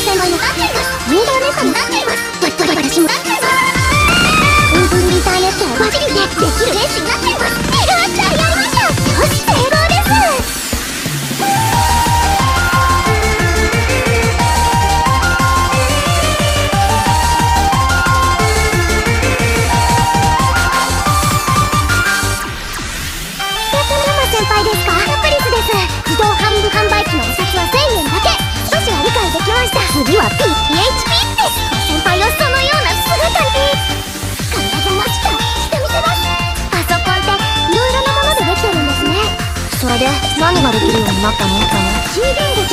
先輩もなっていますリーダー姉さん。もなっていますわわ私もなっていますオープンインターネットをバズりでできるレースになっています次は PHP です。先輩をそのような姿に。必ずマスターしてみせますパソコンっていろいろなものでできてるんですね。それで何ができるようになったの？かな